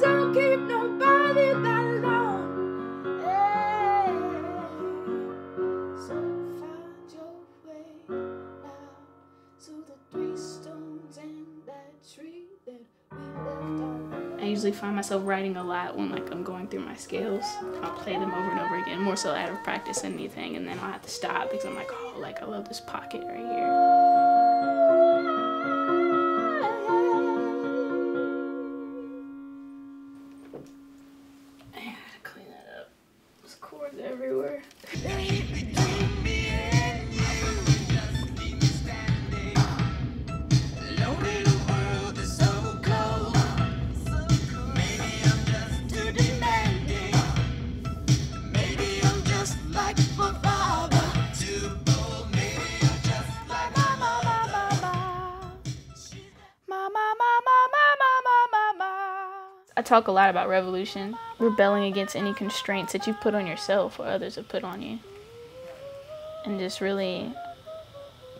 Don't keep nobody that long. So find your way now to the three stones and that tree that we left. I usually find myself writing a lot when like I'm going through my scales. I'll play them over and over again, more so out of practice than anything, and then I'll have to stop because I'm like, oh, like I love this pocket right here. Talk a lot about revolution, rebelling against any constraints that you put on yourself or others have put on you, and just really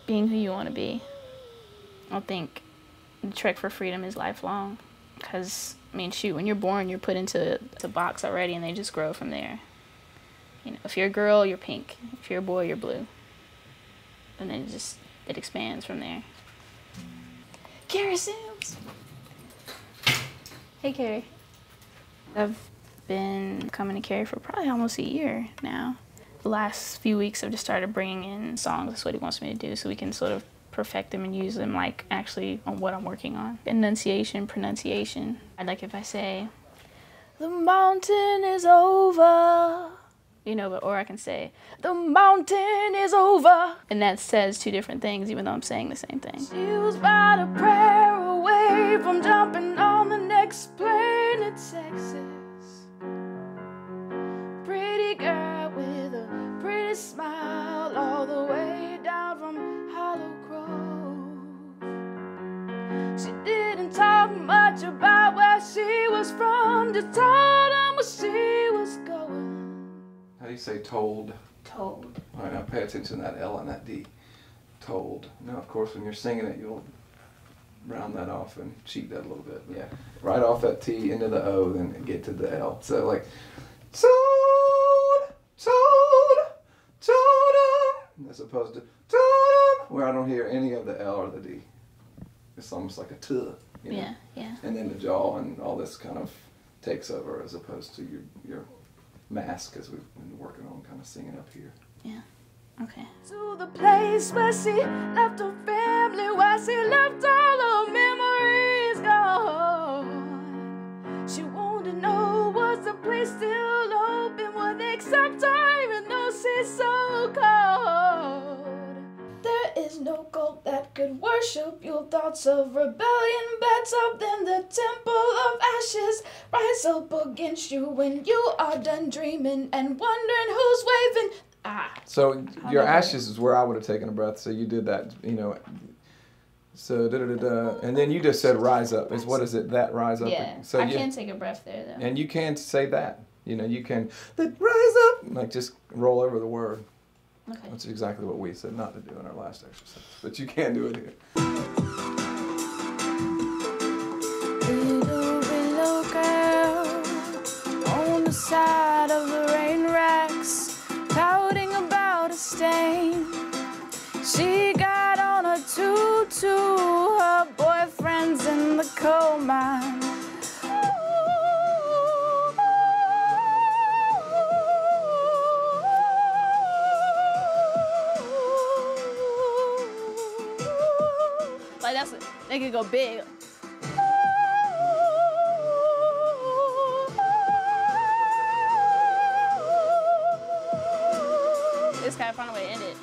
being who you want to be. I think the trek for freedom is lifelong, because I mean, shoot, when you're born, you're put into a box already, and they just grow from there. You know, if you're a girl, you're pink. If you're a boy, you're blue. And then it just it expands from there. Carrie Sims. Hey, Carrie. I've been coming to Carrie for probably almost a year now. The last few weeks, I've just started bringing in songs. That's what he wants me to do, so we can sort of perfect them and use them, like actually on what I'm working on. Enunciation, pronunciation. I like if I say, "The mountain is over." You know, but or I can say, "The mountain is over," and that says two different things, even though I'm saying the same thing. She was about a prayer away from jumping on the next in Texas. Pretty girl with a pretty smile, all the way down from Hollow Grove. She didn't talk much about where she was from, just told them where she was going. How do you say told? Told. All right, now pay attention to that L and that D. Told. Now, of course, when you're singing it, you'll round that off and cheat that a little bit. Yeah. Right off that T into the O, then get to the L. So like, told, told, told 'em, as opposed to told 'em, where I don't hear any of the L or the D. It's almost like a T. You know? Yeah, yeah. And then the jaw and all this kind of takes over as opposed to your your mask as we've been working on kind of singing up here. Yeah. Okay. To the place where she left her family, where she left all worship your thoughts of rebellion better than the temple of ashes. Rise up against you when you are done dreaming and wondering who's waving. Ah. So your ashes is where I would have taken a breath. So you did that, you know. So da da da da, and then you just said rise up. Is what is it? That rise up. Yeah. So I you, can take a breath there though. and you can say that. You know, you can that rise up, like just roll over the word. Okay. That's exactly what we said not to do in our last exercise, but you can do it here. Little willow girl on the side of the rain racks, pouting about a stain. She got on a tutu, her boyfriend's in the coal mine. Like that's. They could go big. It's kind of fun way to end it.